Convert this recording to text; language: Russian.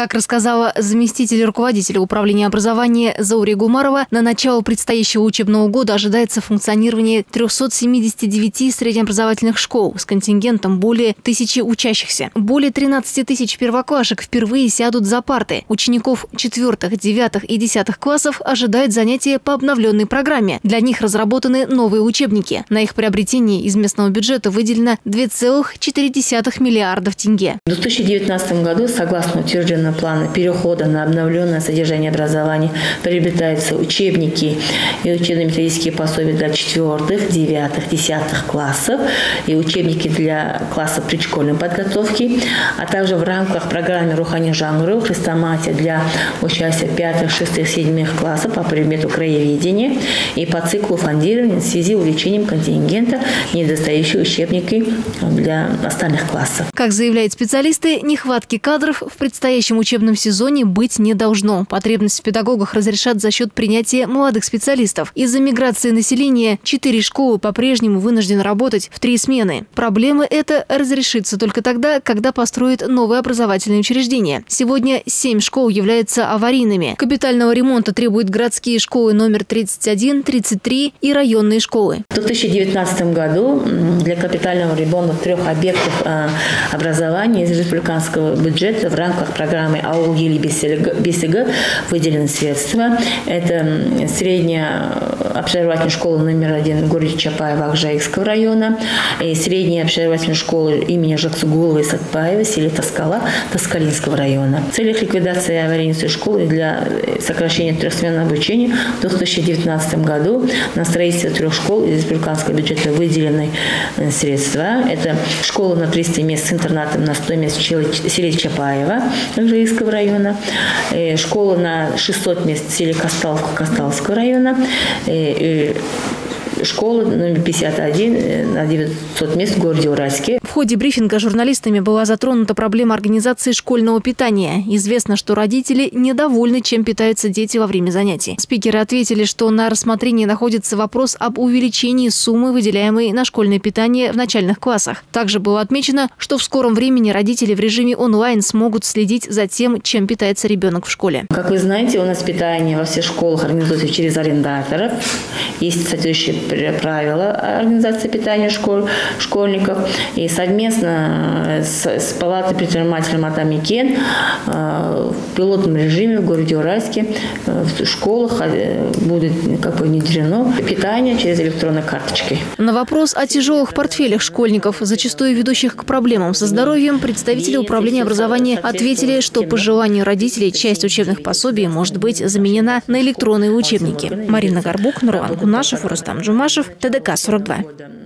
Как рассказала заместитель руководителя управления образования Заури Гумарова, на начало предстоящего учебного года ожидается функционирование 379 среднеобразовательных школ с контингентом более тысячи учащихся. Более 13 тысяч первоклашек впервые сядут за парты. Учеников 4, 9 и 10 классов ожидают занятия по обновленной программе. Для них разработаны новые учебники. На их приобретение из местного бюджета выделено 2,4 миллиардов тенге. В 2019 году, согласно утвержденного плана перехода на обновленное содержание образования, приобретаются учебники и учебно-методические пособия для четвертых, девятых, десятых классов и учебники для класса предшкольной подготовки, а также в рамках программы Рухани Жангру Христоматия для участия пятых, шестых, седьмых классов по предмету краеведения и по циклу фондирования в связи с увеличением контингента недостающие учебники для остальных классов. Как заявляют специалисты, нехватки кадров в предстоящем учебном сезоне быть не должно. Потребность в педагогах разрешат за счет принятия молодых специалистов. Из-за миграции населения четыре школы по-прежнему вынуждены работать в три смены. Проблема эта разрешится только тогда, когда построят новые образовательные учреждения. Сегодня семь школ являются аварийными. Капитального ремонта требуют городские школы номер 31, 33 и районные школы. В 2019 году для капитального ремонта трех объектов э, образования из республиканского бюджета в рамках программы АУ или Бесига выделены средства. Это средняя общеобразовательная школа номер один в городе Чапаева Акжаикского района и средняя общеобразовательная школа имени Жаксугулова и Сатпаева селе Тоскала Тоскалинского района. В целях ликвидации аварийности школы для сокращения трехсменного обучения в 2019 году на строительство трех школ из республиканского бюджета выделены э, средства. Это школа на 300 мест с интернатом на 100 мест в селе Чапаева Акжаикского района, э, школа на 600 мест в селе Косталка Косталского района, школа номер 51 э, на 900 мест в городе Уральске. В ходе брифинга журналистами была затронута проблема организации школьного питания. Известно, что родители недовольны, чем питаются дети во время занятий. Спикеры ответили, что на рассмотрении находится вопрос об увеличении суммы, выделяемой на школьное питание в начальных классах. Также было отмечено, что в скором времени родители в режиме онлайн смогут следить за тем, чем питается ребенок в школе. Как вы знаете, у нас питание во всех школах организуется через арендаторов. Есть соответствующие правила организации питания школ, школьников. И совместно с, с Палатой предпринимателей Матамикен э, в пилотном режиме в городе Уральске э, в школах э, будет как бы внедрено питание через электронные карточки. На вопрос о тяжелых портфелях школьников, зачастую ведущих к проблемам со здоровьем, представители управления образования ответили, что по желанию родителей часть учебных пособий может быть заменена на электронные учебники. Марина Горбук, Нурлан Кунашев, Рустам Джумаш Мамашев, ТДК-42.